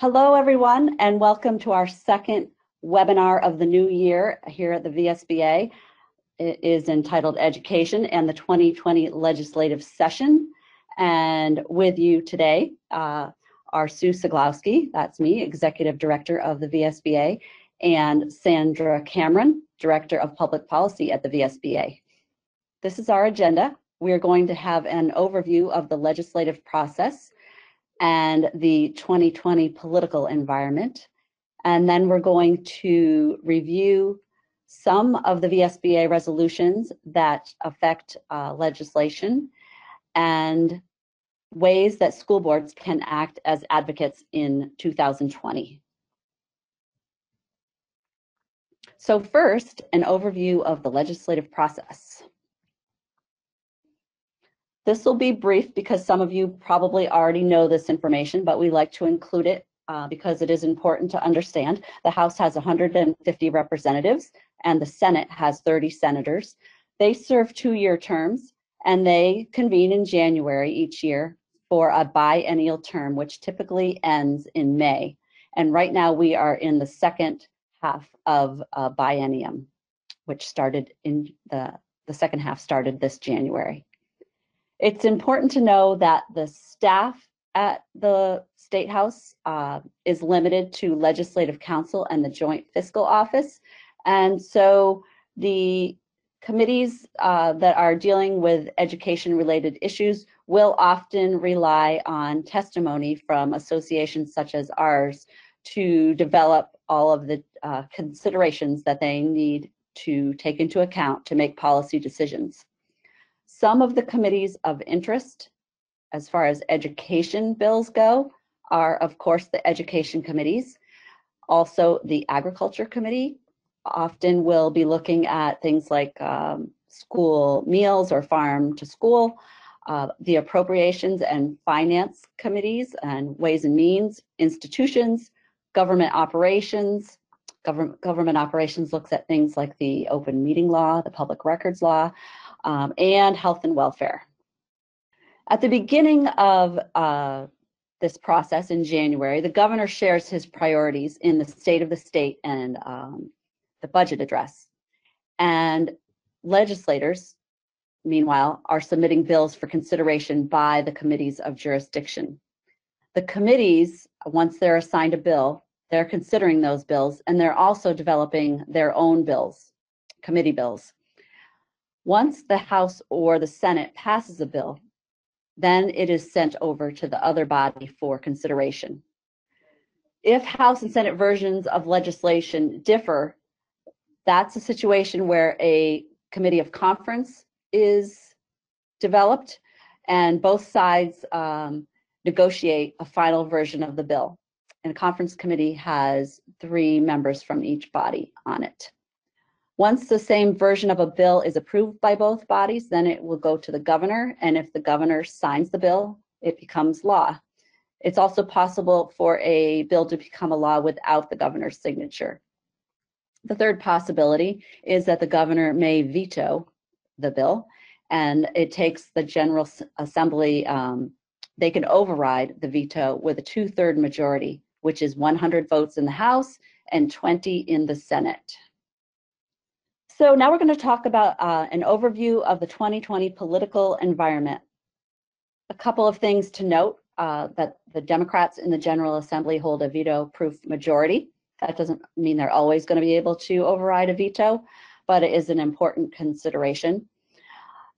Hello, everyone, and welcome to our second webinar of the new year here at the VSBA. It is entitled Education and the 2020 Legislative Session. And with you today uh, are Sue Ceglowski, that's me, Executive Director of the VSBA, and Sandra Cameron, Director of Public Policy at the VSBA. This is our agenda. We are going to have an overview of the legislative process and the 2020 political environment. And then we're going to review some of the VSBA resolutions that affect uh, legislation and ways that school boards can act as advocates in 2020. So first, an overview of the legislative process. This will be brief because some of you probably already know this information, but we like to include it uh, because it is important to understand. The House has 150 representatives and the Senate has 30 senators. They serve two-year terms and they convene in January each year for a biennial term, which typically ends in May. And right now we are in the second half of a biennium, which started in the, the second half started this January. It's important to know that the staff at the State House uh, is limited to Legislative Counsel and the Joint Fiscal Office. And so the committees uh, that are dealing with education related issues will often rely on testimony from associations such as ours to develop all of the uh, considerations that they need to take into account to make policy decisions. Some of the committees of interest, as far as education bills go, are of course the education committees. Also the agriculture committee often will be looking at things like um, school meals or farm to school, uh, the appropriations and finance committees and ways and means, institutions, government operations. Government, government operations looks at things like the open meeting law, the public records law, um, and health and welfare. At the beginning of uh, this process in January, the governor shares his priorities in the state of the state and um, the budget address. And legislators, meanwhile, are submitting bills for consideration by the committees of jurisdiction. The committees, once they're assigned a bill, they're considering those bills and they're also developing their own bills, committee bills. Once the House or the Senate passes a bill, then it is sent over to the other body for consideration. If House and Senate versions of legislation differ, that's a situation where a committee of conference is developed and both sides um, negotiate a final version of the bill. And a conference committee has three members from each body on it. Once the same version of a bill is approved by both bodies, then it will go to the governor. And if the governor signs the bill, it becomes law. It's also possible for a bill to become a law without the governor's signature. The third possibility is that the governor may veto the bill and it takes the General Assembly, um, they can override the veto with a two-third majority, which is 100 votes in the House and 20 in the Senate. So now we're going to talk about uh, an overview of the 2020 political environment. A couple of things to note uh, that the Democrats in the General Assembly hold a veto-proof majority. That doesn't mean they're always going to be able to override a veto, but it is an important consideration.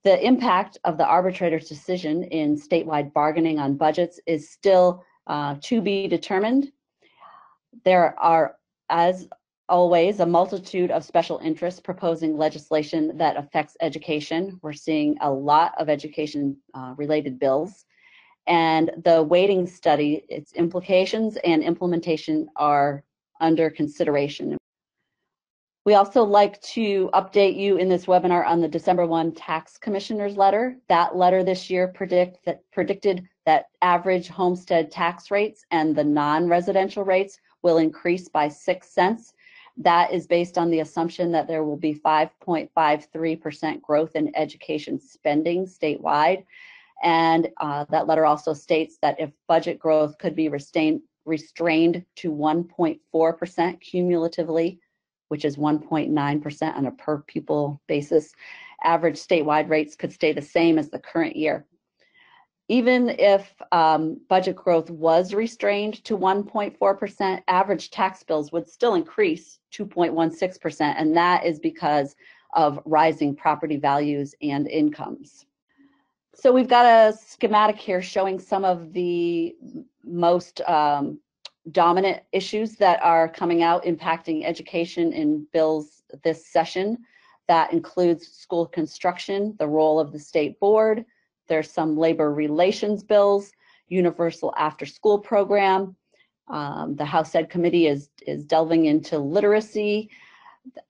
The impact of the arbitrator's decision in statewide bargaining on budgets is still uh, to be determined. There are, as always a multitude of special interests proposing legislation that affects education. We're seeing a lot of education uh, related bills and the weighting study, its implications and implementation are under consideration. We also like to update you in this webinar on the December 1 Tax Commissioner's letter. That letter this year predict that, predicted that average homestead tax rates and the non-residential rates will increase by six cents that is based on the assumption that there will be 5.53% growth in education spending statewide. And uh, that letter also states that if budget growth could be restrained, restrained to 1.4% cumulatively, which is 1.9% on a per pupil basis. Average statewide rates could stay the same as the current year. Even if um, budget growth was restrained to 1.4%, average tax bills would still increase 2.16%, and that is because of rising property values and incomes. So we've got a schematic here showing some of the most um, dominant issues that are coming out impacting education in bills this session. That includes school construction, the role of the state board, there's some labor relations bills, universal after school program. Um, the House Ed Committee is, is delving into literacy,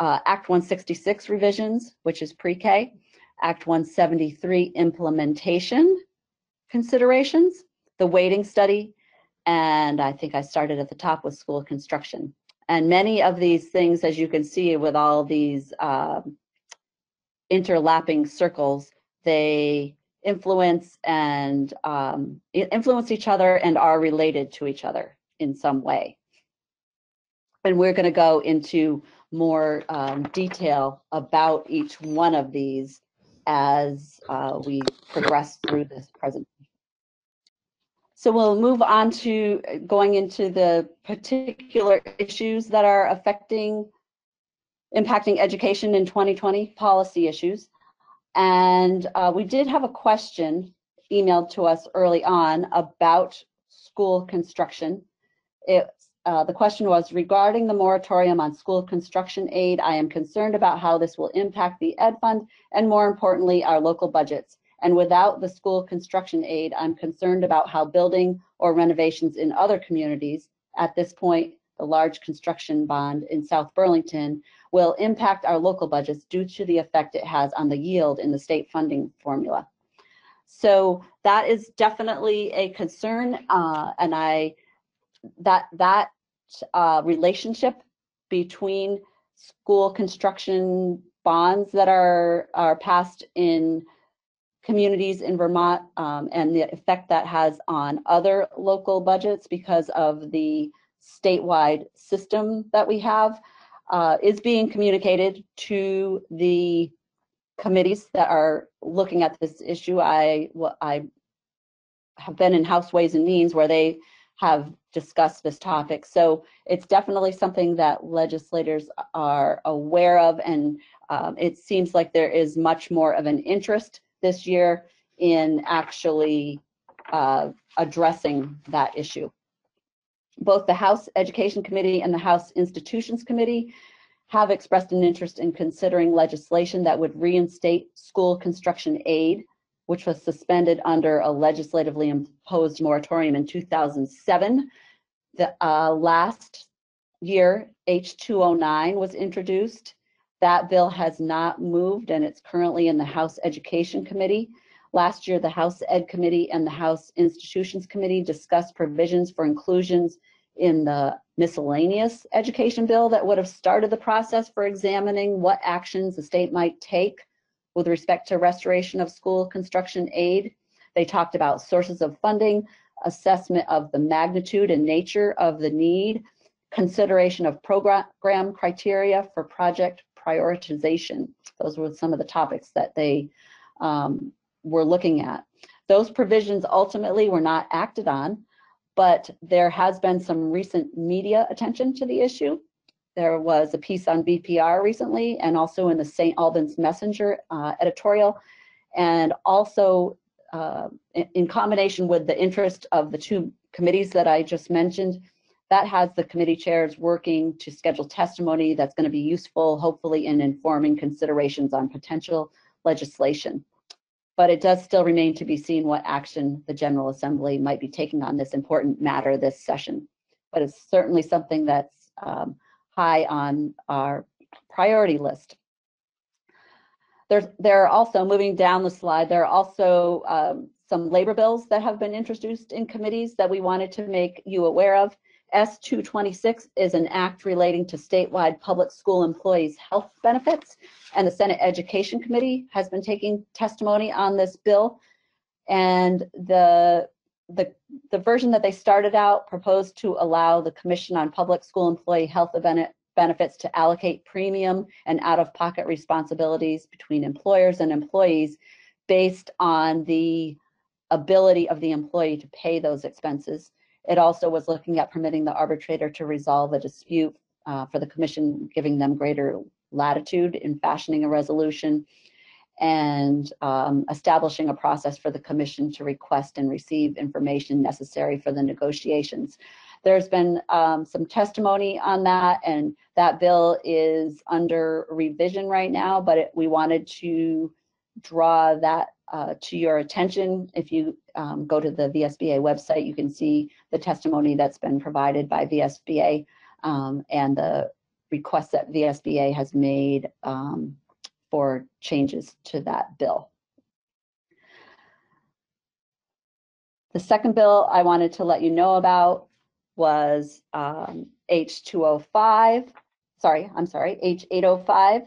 uh, Act 166 revisions, which is pre-K, Act 173 implementation considerations, the weighting study, and I think I started at the top with school construction. And many of these things, as you can see with all these uh, interlapping circles, they influence and um, influence each other and are related to each other in some way. And we're going to go into more um, detail about each one of these as uh, we progress through this presentation. So we'll move on to going into the particular issues that are affecting, impacting education in 2020, policy issues. And uh, we did have a question emailed to us early on about school construction. It, uh, the question was regarding the moratorium on school construction aid. I am concerned about how this will impact the Ed Fund and more importantly, our local budgets. And without the school construction aid, I'm concerned about how building or renovations in other communities, at this point, the large construction bond in South Burlington, will impact our local budgets due to the effect it has on the yield in the state funding formula. So that is definitely a concern, uh, and I that that uh, relationship between school construction bonds that are are passed in communities in Vermont um, and the effect that has on other local budgets because of the statewide system that we have uh, is being communicated to the committees that are looking at this issue. I, I have been in House Ways and Means where they have discussed this topic. So it's definitely something that legislators are aware of and um, it seems like there is much more of an interest this year in actually uh, addressing that issue. Both the House Education Committee and the House Institutions Committee have expressed an interest in considering legislation that would reinstate school construction aid, which was suspended under a legislatively imposed moratorium in 2007. The uh, last year, H209 was introduced. That bill has not moved and it's currently in the House Education Committee. Last year, the House Ed Committee and the House Institutions Committee discussed provisions for inclusions in the miscellaneous education bill that would have started the process for examining what actions the state might take with respect to restoration of school construction aid. They talked about sources of funding, assessment of the magnitude and nature of the need, consideration of program criteria for project prioritization. Those were some of the topics that they um, were looking at. Those provisions ultimately were not acted on, but there has been some recent media attention to the issue. There was a piece on VPR recently and also in the St. Albans Messenger uh, editorial, and also uh, in combination with the interest of the two committees that I just mentioned, that has the committee chairs working to schedule testimony that's going to be useful, hopefully in informing considerations on potential legislation but it does still remain to be seen what action the General Assembly might be taking on this important matter this session. But it's certainly something that's um, high on our priority list. There's, there are also, moving down the slide, there are also um, some labor bills that have been introduced in committees that we wanted to make you aware of. S226 is an act relating to statewide public school employees' health benefits, and the Senate Education Committee has been taking testimony on this bill. And the the, the version that they started out proposed to allow the Commission on Public School Employee Health Bene- Benefits to allocate premium and out-of-pocket responsibilities between employers and employees based on the ability of the employee to pay those expenses. It also was looking at permitting the arbitrator to resolve a dispute uh, for the commission, giving them greater latitude in fashioning a resolution and um, establishing a process for the commission to request and receive information necessary for the negotiations. There's been um, some testimony on that, and that bill is under revision right now, but it, we wanted to draw that uh, to your attention. If you um, go to the VSBA website, you can see the testimony that's been provided by VSBA um, and the requests that VSBA has made um, for changes to that bill. The second bill I wanted to let you know about was um, H205, sorry, I'm sorry, H805,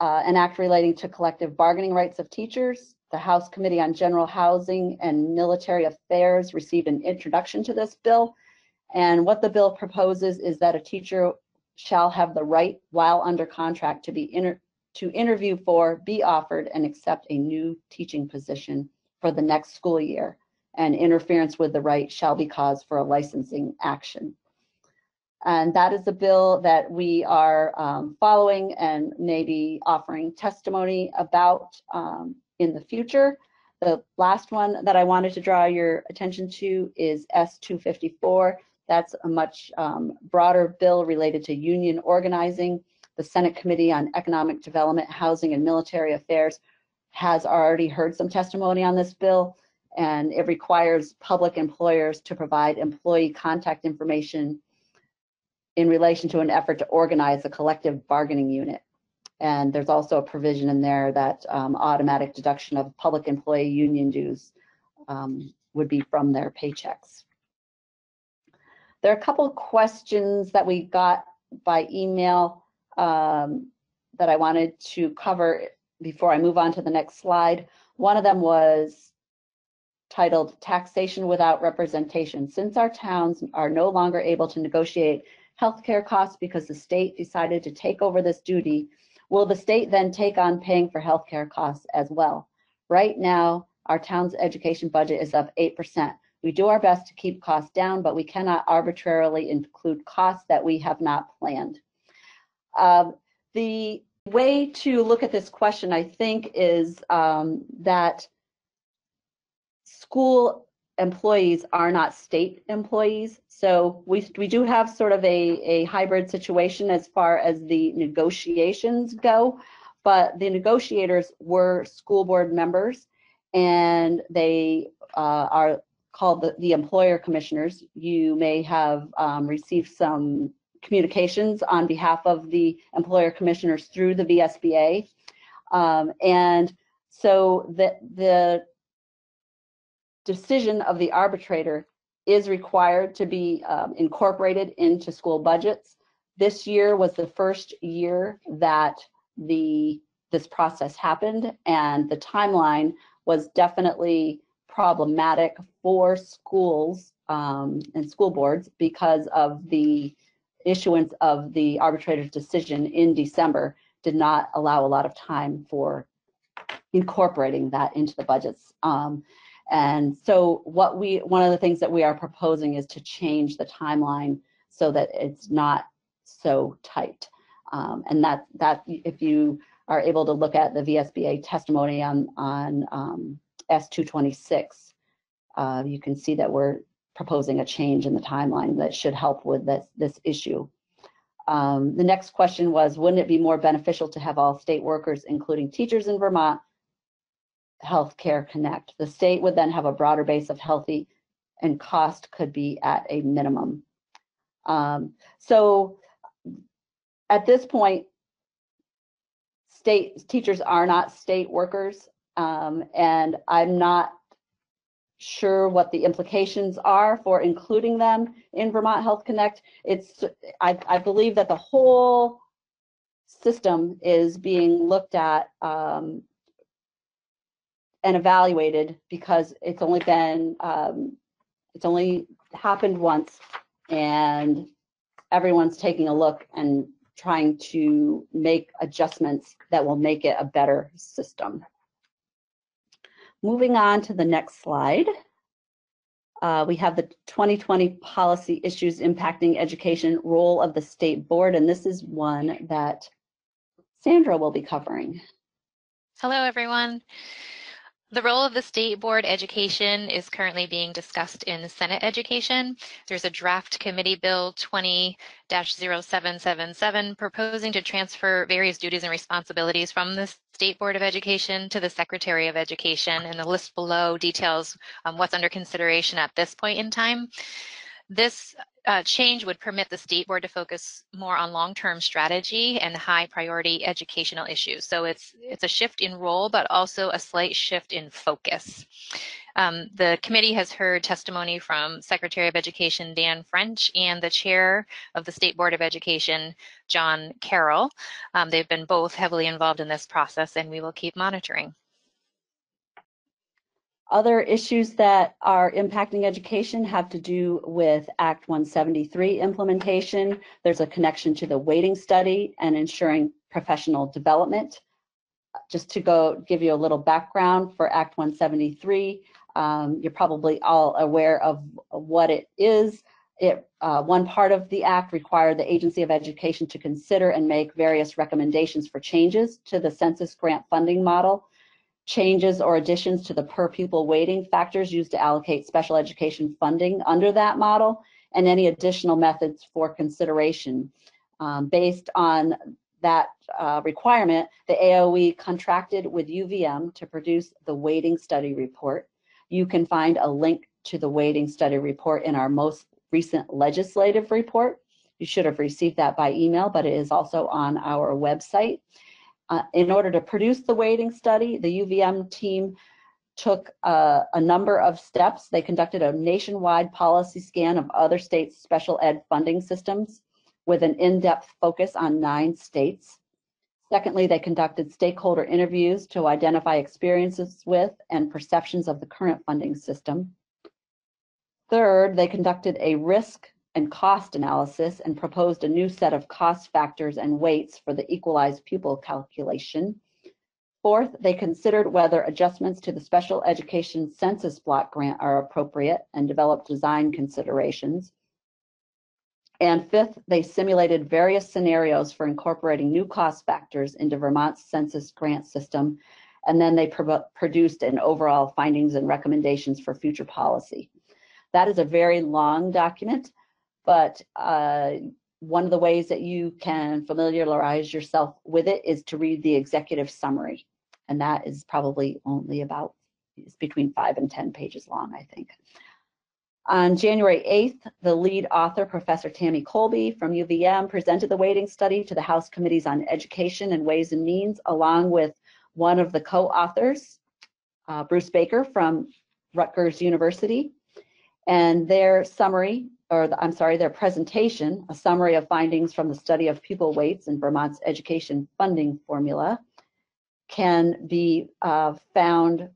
uh, an act relating to collective bargaining rights of teachers. The House Committee on General Housing and Military Affairs received an introduction to this bill. And what the bill proposes is that a teacher shall have the right while under contract to be inter to interview for, be offered, and accept a new teaching position for the next school year. And interference with the right shall be cause for a licensing action. And that is a bill that we are um, following and maybe offering testimony about um, in the future. The last one that I wanted to draw your attention to is S254. That's a much um, broader bill related to union organizing. The Senate Committee on Economic Development, Housing, and Military Affairs has already heard some testimony on this bill, and it requires public employers to provide employee contact information in relation to an effort to organize a collective bargaining unit. And there's also a provision in there that um, automatic deduction of public employee union dues um, would be from their paychecks. There are a couple of questions that we got by email um, that I wanted to cover before I move on to the next slide. One of them was titled Taxation Without Representation. Since our towns are no longer able to negotiate healthcare costs because the state decided to take over this duty, will the state then take on paying for healthcare costs as well? Right now, our town's education budget is up 8%. We do our best to keep costs down, but we cannot arbitrarily include costs that we have not planned. Um, the way to look at this question, I think, is um, that school employees are not state employees. So we, we do have sort of a, a hybrid situation as far as the negotiations go, but the negotiators were school board members and they uh, are called the, the employer commissioners. You may have um, received some communications on behalf of the employer commissioners through the VSBA. Um, and so the, the decision of the arbitrator is required to be um, incorporated into school budgets. This year was the first year that the this process happened and the timeline was definitely problematic for schools um, and school boards because of the issuance of the arbitrator's decision in December did not allow a lot of time for incorporating that into the budgets. Um, and so what we, one of the things that we are proposing is to change the timeline so that it's not so tight. Um, and that, that if you are able to look at the VSBA testimony on, on um, S226, uh, you can see that we're proposing a change in the timeline that should help with this, this issue. Um, the next question was, wouldn't it be more beneficial to have all state workers, including teachers in Vermont, Healthcare Connect? The state would then have a broader base of healthy and cost could be at a minimum. Um, so at this point, state teachers are not state workers, um, and I'm not sure what the implications are for including them in Vermont Health Connect. It's, I, I believe that the whole system is being looked at um, and evaluated because it's only been um, it's only happened once and everyone's taking a look and trying to make adjustments that will make it a better system. Moving on to the next slide. Uh, we have the 2020 policy issues impacting education role of the state board, and this is one that Sandra will be covering. Hello, everyone. The role of the State Board Education is currently being discussed in Senate Education. There's a draft committee bill 20-0777 proposing to transfer various duties and responsibilities from the State Board of Education to the Secretary of Education, and the list below details um, what's under consideration at this point in time. This uh, change would permit the state board to focus more on long-term strategy and high priority educational issues. So it's it's a shift in role, but also a slight shift in focus. Um, the committee has heard testimony from Secretary of Education Dan French and the chair of the State Board of Education, John Carroll. Um, they've been both heavily involved in this process and we will keep monitoring. Other issues that are impacting education have to do with Act 173 implementation. There's a connection to the weighting study and ensuring professional development. Just to go give you a little background for Act 173, um, you're probably all aware of what it is. It, uh, one part of the act required the Agency of Education to consider and make various recommendations for changes to the census grant funding model changes or additions to the per pupil weighting factors used to allocate special education funding under that model, and any additional methods for consideration. Um, based on that uh, requirement, the AOE contracted with UVM to produce the weighting study report. You can find a link to the weighting study report in our most recent legislative report. You should have received that by email, but it is also on our website. Uh, in order to produce the weighting study, the UVM team took uh, a number of steps. They conducted a nationwide policy scan of other states' special ed funding systems with an in-depth focus on nine states. Secondly, they conducted stakeholder interviews to identify experiences with and perceptions of the current funding system. Third, they conducted a risk and cost analysis and proposed a new set of cost factors and weights for the equalized pupil calculation. Fourth, they considered whether adjustments to the special education census block grant are appropriate and developed design considerations. And fifth, they simulated various scenarios for incorporating new cost factors into Vermont's census grant system. And then they pro produced an overall findings and recommendations for future policy. That is a very long document but uh, one of the ways that you can familiarize yourself with it is to read the executive summary. And that is probably only about, it's between five and 10 pages long, I think. On January 8th, the lead author, Professor Tammy Kolbe from UVM, presented the weighting study to the House Committees on Education and Ways and Means, along with one of the co-authors, uh, Bruce Baker from Rutgers University. And their summary or the, I'm sorry, their presentation, a summary of findings from the study of pupil weights in Vermont's education funding formula, can be uh, found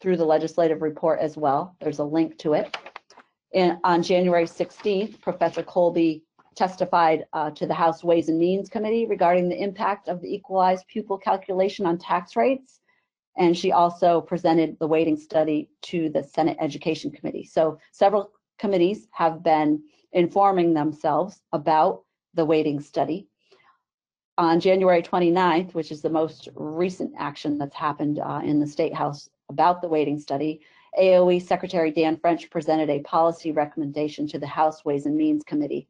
through the legislative report as well. There's a link to it. In, on January 16th, Professor Kolbe testified uh, to the House Ways and Means Committee regarding the impact of the equalized pupil calculation on tax rates. And she also presented the weighting study to the Senate Education Committee. So several committees have been informing themselves about the weighting study. On January 29th, which is the most recent action that's happened uh, in the State House about the weighting study, AOE Secretary Dan French presented a policy recommendation to the House Ways and Means Committee.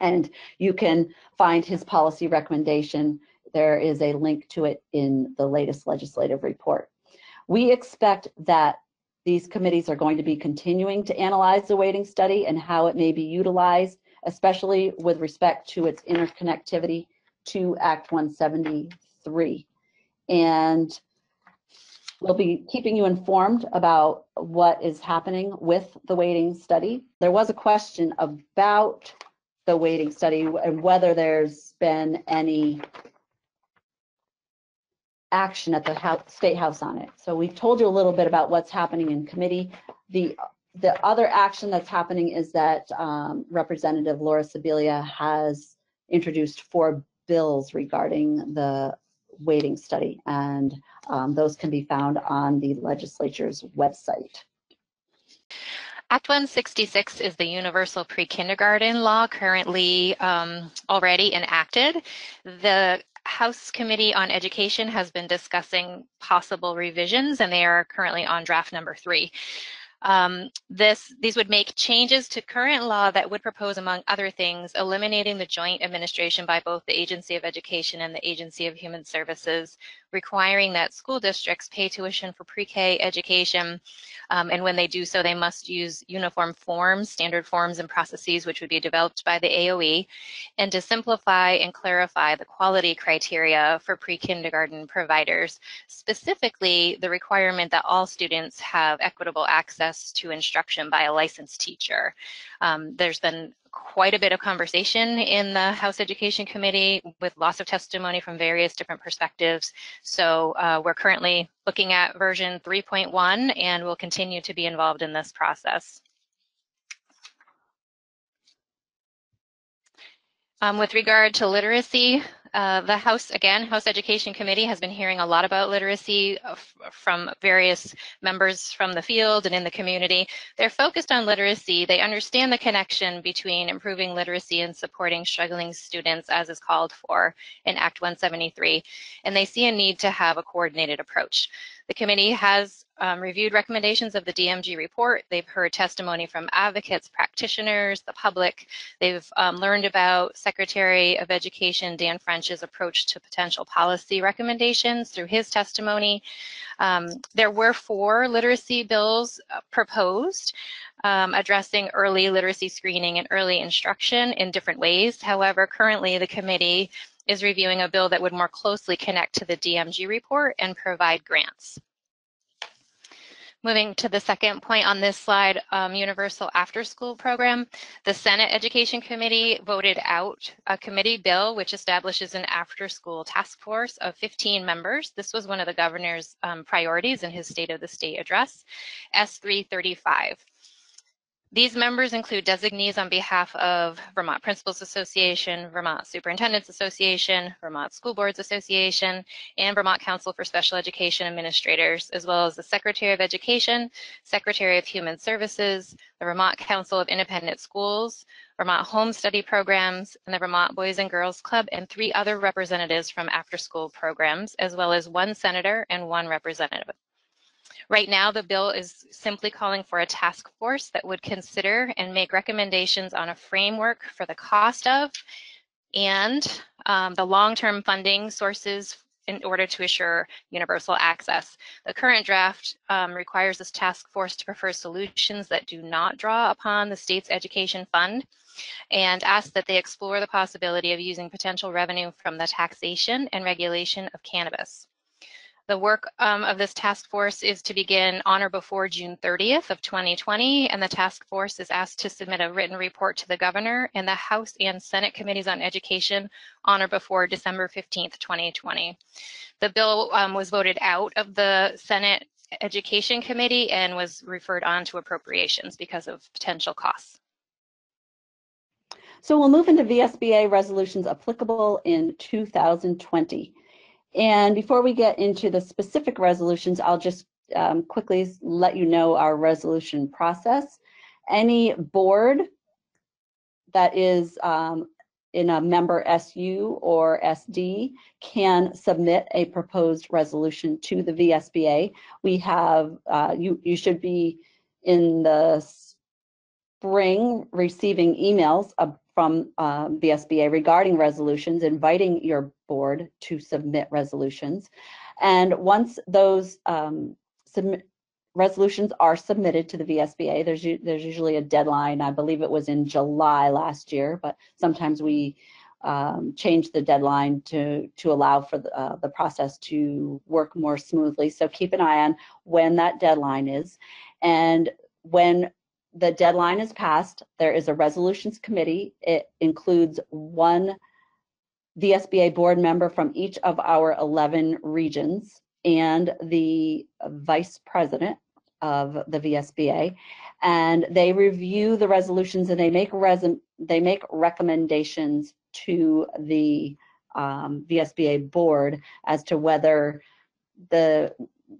And you can find his policy recommendation. There is a link to it in the latest legislative report. We expect that these committees are going to be continuing to analyze the weighting study and how it may be utilized, especially with respect to its interconnectivity to Act 173. And we'll be keeping you informed about what is happening with the weighting study. There was a question about the weighting study and whether there's been any action at the house, State House on it. So we've told you a little bit about what's happening in committee. The the other action that's happening is that um, Representative Laura Sibilia has introduced four bills regarding the weighting study, and um, those can be found on the legislature's website. Act 166 is the universal pre-kindergarten law currently um, already enacted. The House Committee on Education has been discussing possible revisions and they are currently on draft number three. Um, this, these would make changes to current law that would propose, among other things, eliminating the joint administration by both the Agency of Education and the Agency of Human Services, requiring that school districts pay tuition for pre-K education, um, and when they do so, they must use uniform forms, standard forms and processes, which would be developed by the AOE, and to simplify and clarify the quality criteria for pre-kindergarten providers, specifically the requirement that all students have equitable access to instruction by a licensed teacher. Um, there's been quite a bit of conversation in the House Education Committee with lots of testimony from various different perspectives. So uh, we're currently looking at version 3.1 and we'll continue to be involved in this process. Um, with regard to literacy, uh, the House, again, House Education Committee has been hearing a lot about literacy uh, from various members from the field and in the community. They're focused on literacy. They understand the connection between improving literacy and supporting struggling students as is called for in Act 173. And they see a need to have a coordinated approach. The committee has um, reviewed recommendations of the DMG report. They've heard testimony from advocates, practitioners, the public. They've um, learned about Secretary of Education Dan French's approach to potential policy recommendations through his testimony. Um, there were four literacy bills uh, proposed um, addressing early literacy screening and early instruction in different ways. However, currently the committee is reviewing a bill that would more closely connect to the DMG report and provide grants. Moving to the second point on this slide, um, Universal After School Program. The Senate Education Committee voted out a committee bill which establishes an after school task force of 15 members. This was one of the governor's um, priorities in his State of the State address, S335. These members include designees on behalf of Vermont Principals Association, Vermont Superintendents Association, Vermont School Boards Association, and Vermont Council for Special Education Administrators, as well as the Secretary of Education, Secretary of Human Services, the Vermont Council of Independent Schools, Vermont Home Study Programs, and the Vermont Boys and Girls Club, and three other representatives from after-school programs, as well as one senator and one representative. Right now, the bill is simply calling for a task force that would consider and make recommendations on a framework for the cost of and um, the long-term funding sources in order to assure universal access. The current draft um, requires this task force to prefer solutions that do not draw upon the state's education fund and asks that they explore the possibility of using potential revenue from the taxation and regulation of cannabis. The work um, of this task force is to begin on or before June 30th of 2020, and the task force is asked to submit a written report to the governor and the House and Senate Committees on Education on or before December 15th, 2020. The bill um, was voted out of the Senate Education Committee and was referred on to appropriations because of potential costs. So we'll move into VSBA resolutions applicable in 2020. And before we get into the specific resolutions, I'll just um, quickly let you know our resolution process. Any board that is um, in a member SU or SD can submit a proposed resolution to the VSBA. We have, uh, you, you should be in the spring receiving emails from um, the SBA regarding resolutions, inviting your board to submit resolutions. And once those um, submit, resolutions are submitted to the VSBA, there's, there's usually a deadline. I believe it was in July last year, but sometimes we um, change the deadline to, to allow for the, uh, the process to work more smoothly. So keep an eye on when that deadline is. And when the deadline is passed. There is a resolutions committee. It includes one VSBA board member from each of our 11 regions and the vice president of the VSBA, and they review the resolutions and they make they make recommendations to the um, VSBA board as to whether the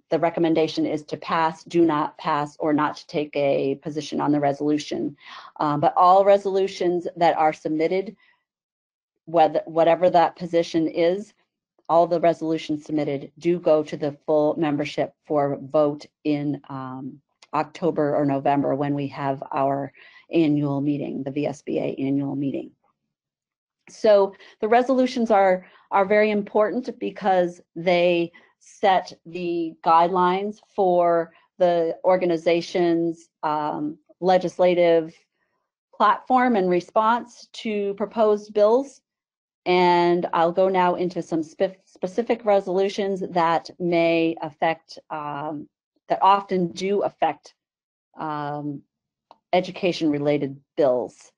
the recommendation is to pass, do not pass, or not to take a position on the resolution. Um, but all resolutions that are submitted, whether whatever that position is, all the resolutions submitted do go to the full membership for vote in um, October or November when we have our annual meeting, the VSBA annual meeting. So the resolutions are are very important because they set the guidelines for the organization's um, legislative platform and response to proposed bills. And I'll go now into some spe specific resolutions that may affect, um, that often do affect um, education related bills.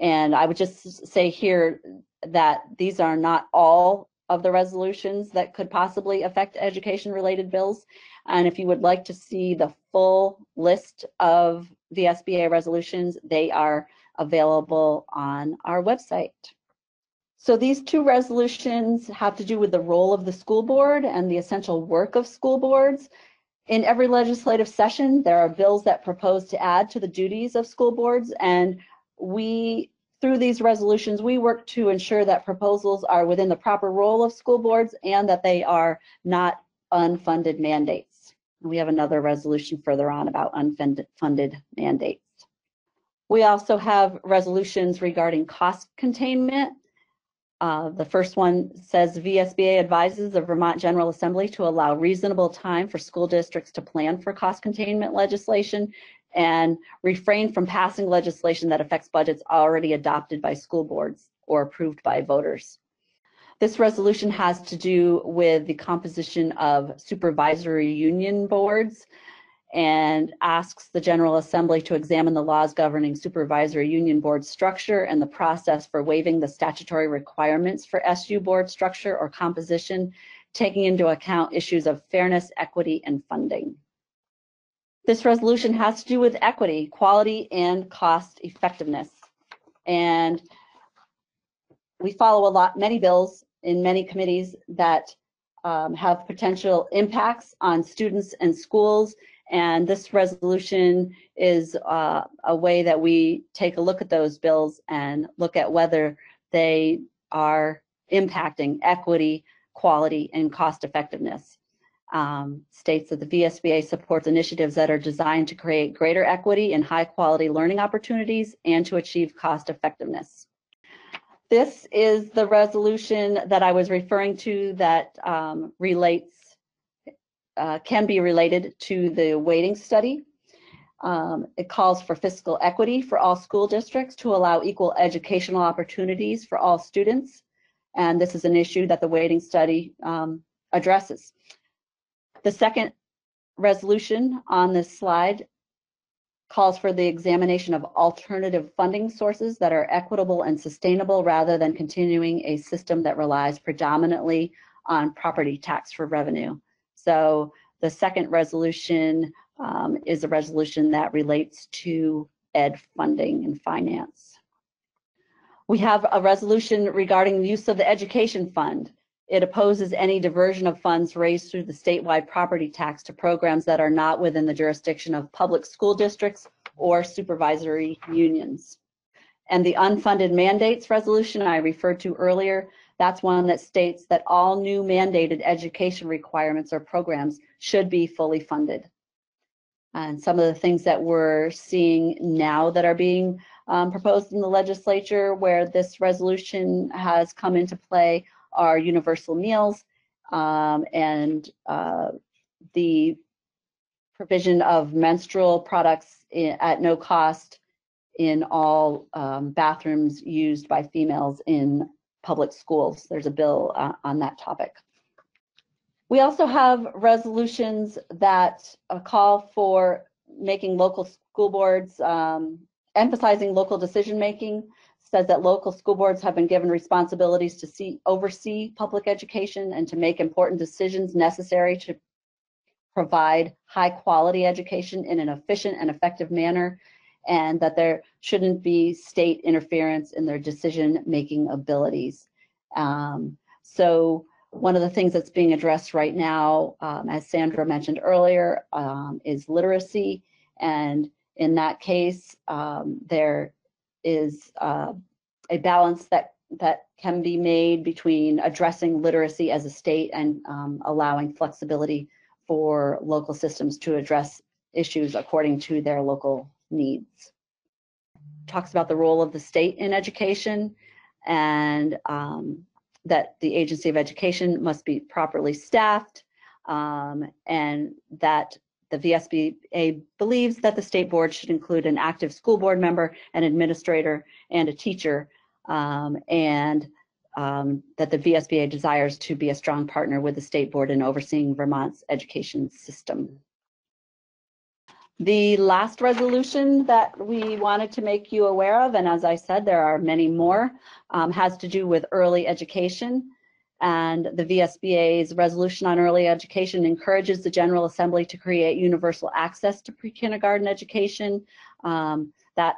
And I would just say here that these are not all of the resolutions that could possibly affect education related bills. And if you would like to see the full list of the SBA resolutions, they are available on our website. So these two resolutions have to do with the role of the school board and the essential work of school boards. In every legislative session, there are bills that propose to add to the duties of school boards, and we through these resolutions, we work to ensure that proposals are within the proper role of school boards and that they are not unfunded mandates. We have another resolution further on about unfunded mandates. We also have resolutions regarding cost containment. Uh, the first one says VSBA advises the Vermont General Assembly to allow reasonable time for school districts to plan for cost containment legislation and refrain from passing legislation that affects budgets already adopted by school boards or approved by voters. This resolution has to do with the composition of supervisory union boards and asks the General Assembly to examine the laws governing supervisory union board structure and the process for waiving the statutory requirements for SU board structure or composition, taking into account issues of fairness, equity, and funding. This resolution has to do with equity, quality, and cost effectiveness. And we follow a lot, many bills in many committees that um, have potential impacts on students and schools. And this resolution is uh, a way that we take a look at those bills and look at whether they are impacting equity, quality, and cost effectiveness um, states that the VSBA supports initiatives that are designed to create greater equity and high quality learning opportunities and to achieve cost effectiveness. This is the resolution that I was referring to that um, relates, uh, can be related to the weighting study. Um, it calls for fiscal equity for all school districts to allow equal educational opportunities for all students. And this is an issue that the weighting study um, addresses. The second resolution on this slide calls for the examination of alternative funding sources that are equitable and sustainable rather than continuing a system that relies predominantly on property tax for revenue. So the second resolution um, is a resolution that relates to ed funding and finance. We have a resolution regarding the use of the education fund. It opposes any diversion of funds raised through the statewide property tax to programs that are not within the jurisdiction of public school districts or supervisory unions. And the unfunded mandates resolution I referred to earlier, that's one that states that all new mandated education requirements or programs should be fully funded. And some of the things that we're seeing now that are being um, proposed in the legislature where this resolution has come into play are universal meals um, and uh, the provision of menstrual products in, at no cost in all um, bathrooms used by females in public schools. There's a bill uh, on that topic. We also have resolutions that uh, call for making local school boards, um, emphasizing local decision making says that local school boards have been given responsibilities to see, oversee public education and to make important decisions necessary to provide high quality education in an efficient and effective manner and that there shouldn't be state interference in their decision making abilities. Um, so one of the things that's being addressed right now, um, as Sandra mentioned earlier, um, is literacy. And in that case, um, there is uh, a balance that that can be made between addressing literacy as a state and um, allowing flexibility for local systems to address issues according to their local needs. Talks about the role of the state in education and um, that the agency of education must be properly staffed um, and that the VSBA believes that the state board should include an active school board member, an administrator, and a teacher, um, and um, that the VSBA desires to be a strong partner with the state board in overseeing Vermont's education system. The last resolution that we wanted to make you aware of, and as I said, there are many more, um, has to do with early education. And the VSBA's resolution on early education encourages the General Assembly to create universal access to pre-kindergarten education. Um, that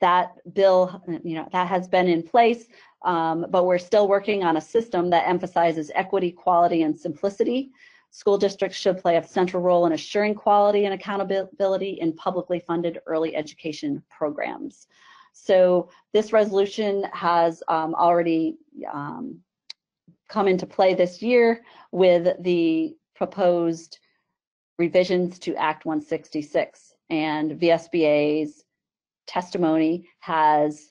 that bill, you know, that has been in place, um, but we're still working on a system that emphasizes equity, quality, and simplicity. School districts should play a central role in assuring quality and accountability in publicly funded early education programs. So this resolution has um, already um, come into play this year with the proposed revisions to Act 166. And VSBA's testimony has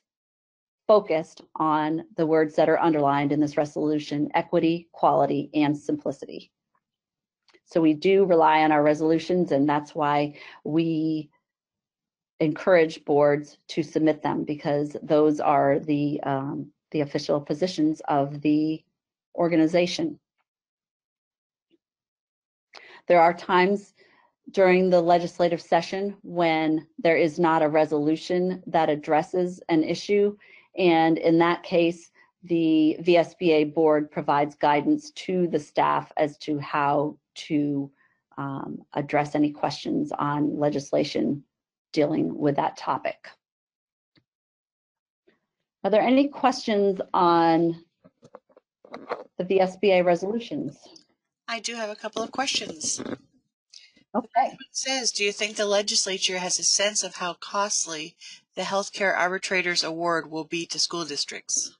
focused on the words that are underlined in this resolution, equity, quality, and simplicity. So we do rely on our resolutions and that's why we encourage boards to submit them because those are the um, the official positions of the organization. There are times during the legislative session when there is not a resolution that addresses an issue. And in that case, the VSBA board provides guidance to the staff as to how to um, address any questions on legislation dealing with that topic. Are there any questions on the VSBA resolutions. I do have a couple of questions. Okay. It says, do you think the legislature has a sense of how costly the healthcare arbitrators award will be to school districts?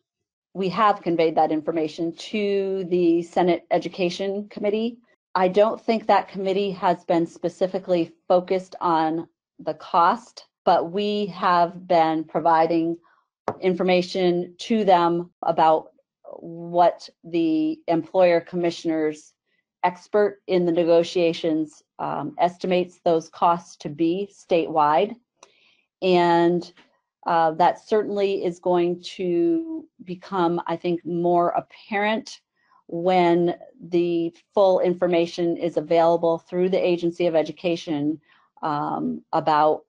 We have conveyed that information to the Senate Education Committee. I don't think that committee has been specifically focused on the cost, but we have been providing information to them about what the employer commissioners expert in the negotiations um, estimates those costs to be statewide. And uh, that certainly is going to become, I think, more apparent when the full information is available through the Agency of Education um, about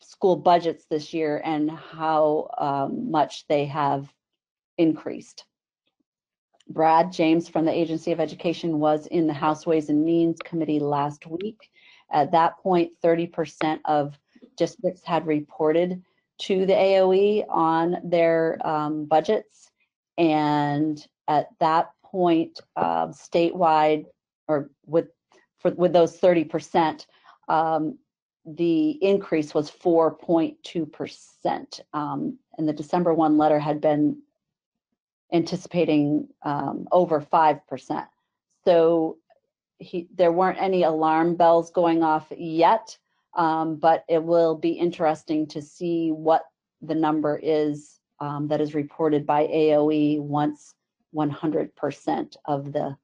school budgets this year and how um, much they have increased. Brad James from the Agency of Education was in the House Ways and Means Committee last week. At that point, 30% of districts had reported to the AOE on their um, budgets. And at that point, uh, statewide, or with for, with those 30%, um, the increase was 4.2%. Um, and the December 1 letter had been anticipating um, over 5%. So he, there weren't any alarm bells going off yet, um, but it will be interesting to see what the number is um, that is reported by AOE once 100% of the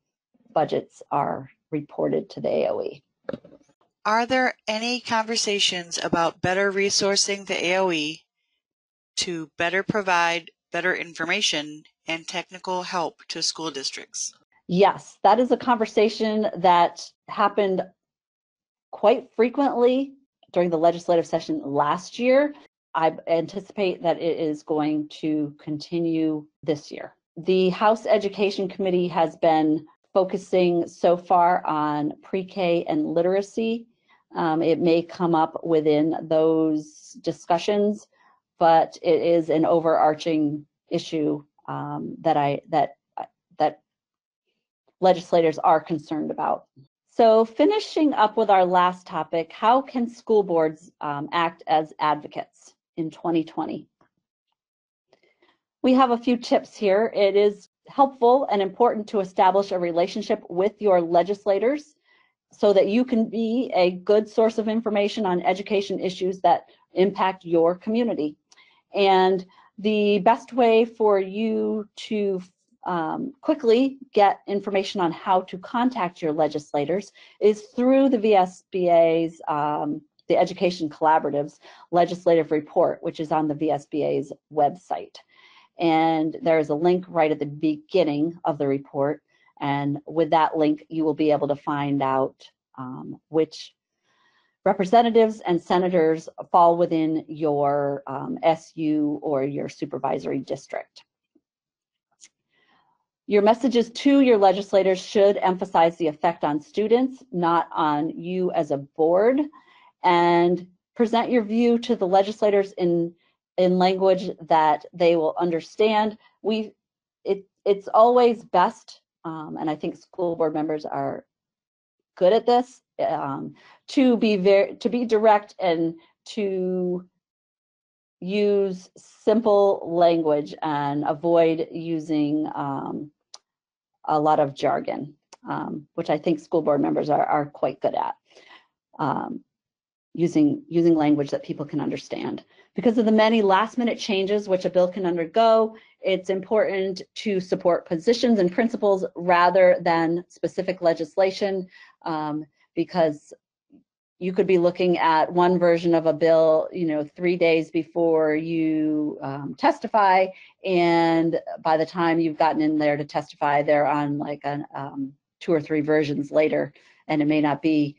budgets are reported to the AOE. Are there any conversations about better resourcing the AOE to better provide better information and technical help to school districts? Yes, that is a conversation that happened quite frequently during the legislative session last year. I anticipate that it is going to continue this year. The House Education Committee has been focusing so far on pre-K and literacy. Um, it may come up within those discussions, but it is an overarching issue um, that I that that legislators are concerned about. So finishing up with our last topic, how can school boards um, act as advocates in 2020? We have a few tips here. It is helpful and important to establish a relationship with your legislators so that you can be a good source of information on education issues that impact your community. And the best way for you to um, quickly get information on how to contact your legislators is through the VSBA's, um, the Education Collaborative's legislative report, which is on the VSBA's website. And there is a link right at the beginning of the report. And with that link, you will be able to find out um, which representatives and senators fall within your um, SU or your supervisory district. Your messages to your legislators should emphasize the effect on students, not on you as a board, and present your view to the legislators in in language that they will understand. We, it, it's always best, um, and I think school board members are good at this, um, to be very, to be direct and to use simple language and avoid using um, a lot of jargon, um, which I think school board members are, are quite good at. Um, using using language that people can understand. Because of the many last minute changes which a bill can undergo, it's important to support positions and principles rather than specific legislation um, because you could be looking at one version of a bill, you know, three days before you um, testify, and by the time you've gotten in there to testify, they're on like an, um, two or three versions later, and it may not be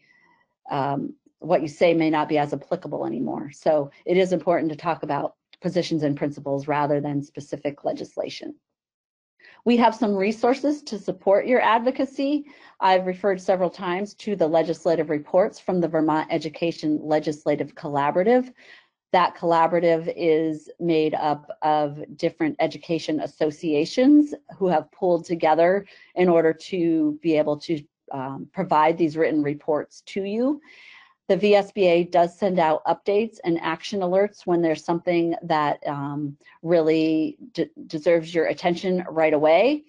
um, what you say may not be as applicable anymore. So it is important to talk about positions and principles rather than specific legislation. We have some resources to support your advocacy. I've referred several times to the legislative reports from the Vermont Education Legislative Collaborative. That collaborative is made up of different education associations who have pulled together in order to be able to um, provide these written reports to you. The VSBA does send out updates and action alerts when there's something that um, really deserves your attention right away.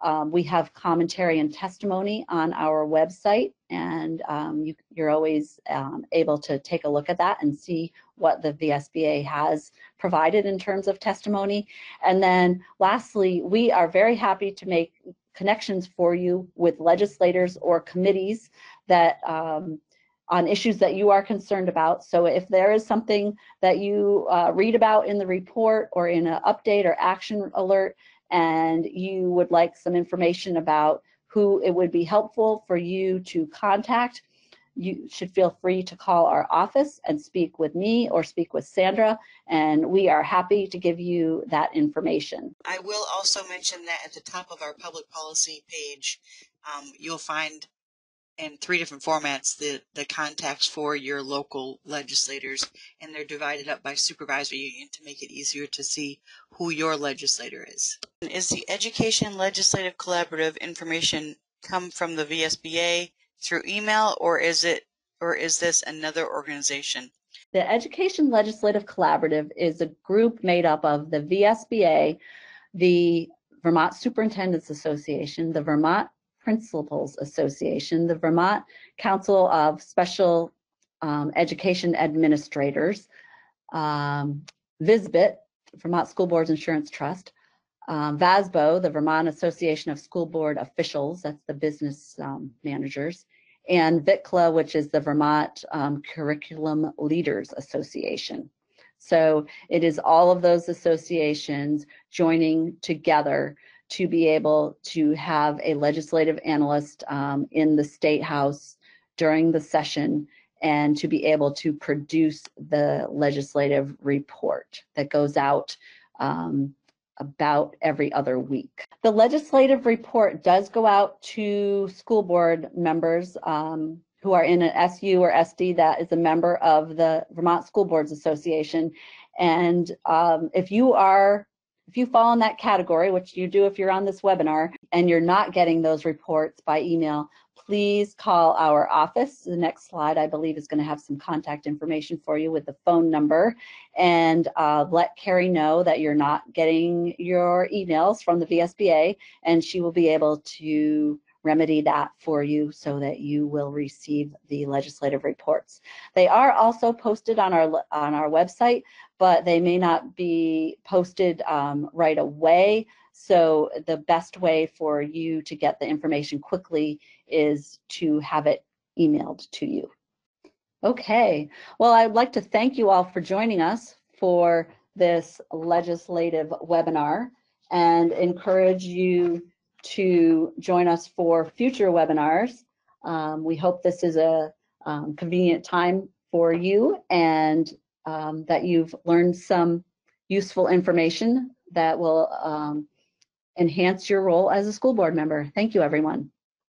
Um, we have commentary and testimony on our website, and um, you, are always um, able to take a look at that and see what the VSBA has provided in terms of testimony. And then lastly, we are very happy to make connections for you with legislators or committees that um, on issues that you are concerned about. So if there is something that you uh, read about in the report or in an update or action alert, and you would like some information about who it would be helpful for you to contact, you should feel free to call our office and speak with me or speak with Sandra, and we are happy to give you that information. I will also mention that at the top of our public policy page, um, you'll find in three different formats the, the contacts for your local legislators, and they're divided up by supervisory union to make it easier to see who your legislator is. Is the Education Legislative Collaborative information come from the VSBA through email, or is it, or is this another organization? The Education Legislative Collaborative is a group made up of the VSBA, the Vermont Superintendents Association, the Vermont Principals Association, the Vermont Council of Special um, Education Administrators, um, VSBIT, Vermont School Boards Insurance Trust, um, VASBO, the Vermont Association of School Board Officials, that's the business um, managers, and VICLA, which is the Vermont um, Curriculum Leaders Association. So it is all of those associations joining together to be able to have a legislative analyst um, in the state house during the session and to be able to produce the legislative report that goes out um, about every other week. The legislative report does go out to school board members um, who are in an SU or SD that is a member of the Vermont School Boards Association. And um, if you are, if you fall in that category, which you do if you're on this webinar, and you're not getting those reports by email, please call our office. The next slide, I believe, is going to have some contact information for you with the phone number. And uh, let Carrie know that you're not getting your emails from the VSBA, and she will be able to remedy that for you so that you will receive the legislative reports. They are also posted on our on our website, but they may not be posted um, right away. So the best way for you to get the information quickly is to have it emailed to you. Okay, well, I'd like to thank you all for joining us for this legislative webinar and encourage you to join us for future webinars. Um, we hope this is a um, convenient time for you and um, that you've learned some useful information that will um, enhance your role as a school board member. Thank you, everyone.